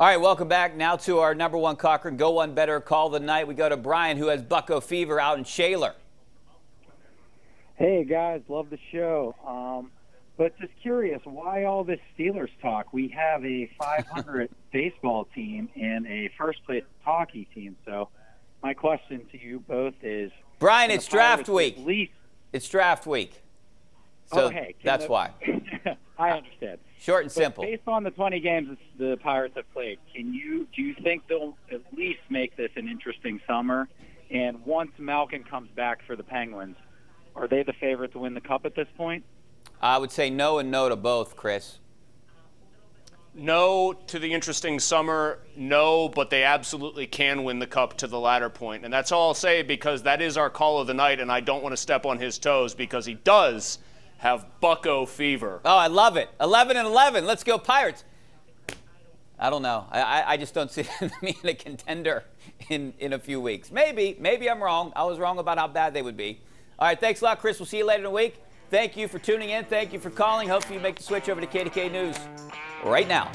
All right, welcome back now to our number one Cochran Go One Better Call the Night. We go to Brian, who has Bucco fever out in Shaler. Hey guys, love the show. Um, but just curious, why all this Steelers talk? We have a 500 baseball team and a first place hockey team. So, my question to you both is: Brian, it's draft week. Least... It's draft week. So oh, hey, that's the... why. I understand. Short and but simple. Based on the 20 games the Pirates have played, can you do you think they'll at least make this an interesting summer? And once Malkin comes back for the Penguins, are they the favorite to win the cup at this point? I would say no and no to both, Chris. No to the interesting summer, no, but they absolutely can win the cup to the latter point. And that's all I'll say because that is our call of the night, and I don't want to step on his toes because he does have bucco fever. Oh, I love it. 11 and 11. Let's go, Pirates. I don't know. I, I just don't see them being a contender in, in a few weeks. Maybe. Maybe I'm wrong. I was wrong about how bad they would be. All right, thanks a lot, Chris. We'll see you later in the week. Thank you for tuning in. Thank you for calling. Hopefully you make the switch over to KDKA News right now.